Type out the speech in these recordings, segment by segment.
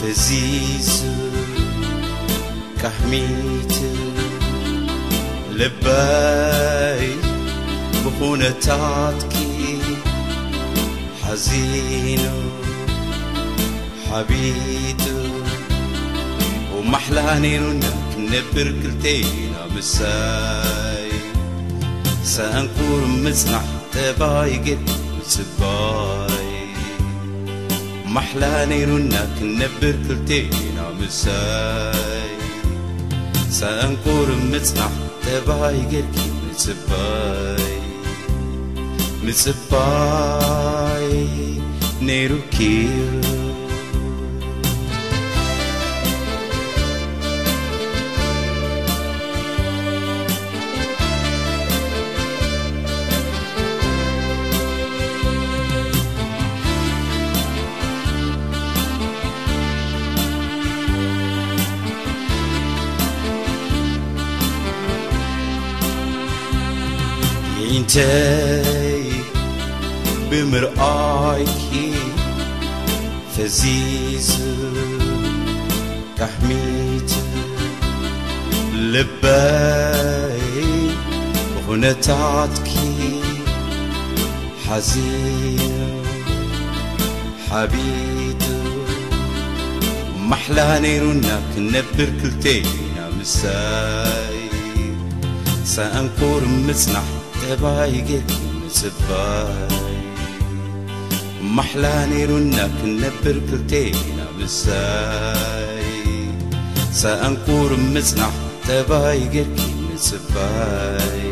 ፈዚዙ ካሕሚት ልበይ ብኹነታትኪ ሓዚኑ ሓቢጡ ወማሕላ ነይሩና ክንነብር ክልቴና ምሳይ ሰንኩር ምጽናሕ ጠባይ ግን ምጽባይ ማሕላ ነይሩና ክንነብር ክልቴና ምሳይ ሰንኩር ምጽናሕ ጠባይ ጌርኪ ምጽባይ ምጽባይ ነይሩኪዩ انتي بمرآيكي فزيز تحميت لباي غنتعتكي حزين حبيت محلى نيرونك نبر كلتين يا مساي سأنكور مسنح have I getting survived محلاني رنا كنبر كلتينا بساي سأنكور مزنح تباي قركي مزباي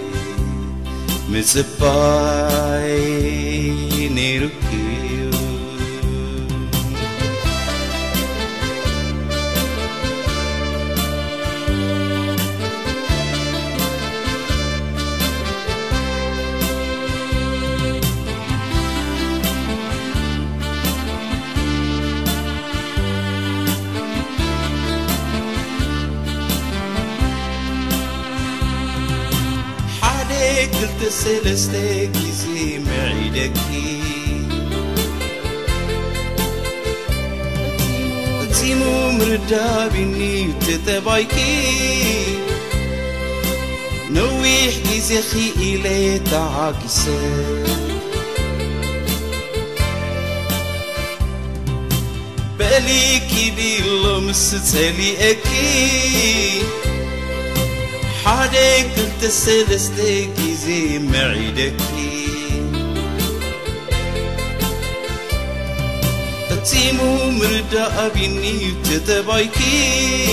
مزباي نيركي قلت سلستكزي معدك تيمو مردابني تتبايكي نويح جزخي إلي تعاكسك بليكي باللمس تلي أكيد حالك انت السلستيك زي معدك تيمو مردا بيني وتتبايكي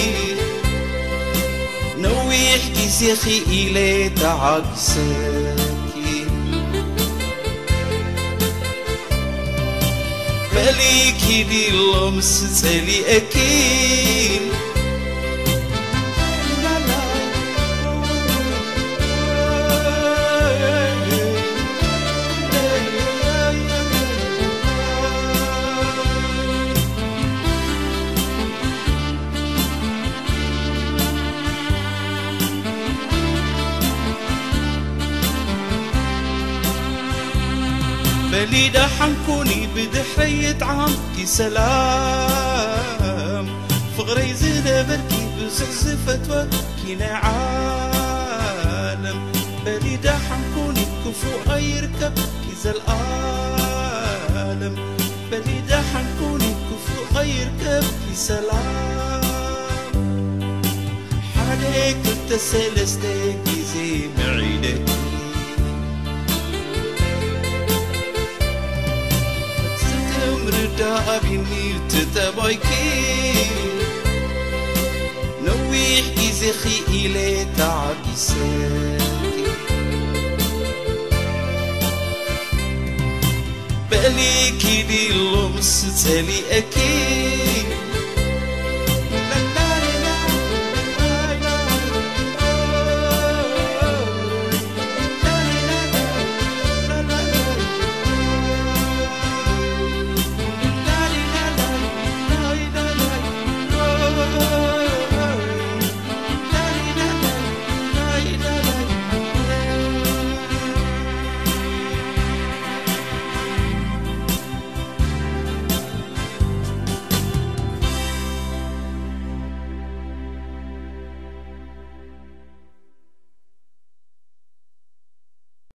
نويح سيخي إلي تعكسكي مليكي دي اللمس تسالي أكين بليدة حنكوني بدحرية عمتي سلام. فغري زهرة بركي كي وكي عالم بليدة حنكوني بكفو كي زلآلم. العالم بليدة حنكوني بكفو كي سلام. حالك التسلسل زي معيدك da bi mir te te boy ki no wi ki ze khi ile ta kise beli ki di lum ekin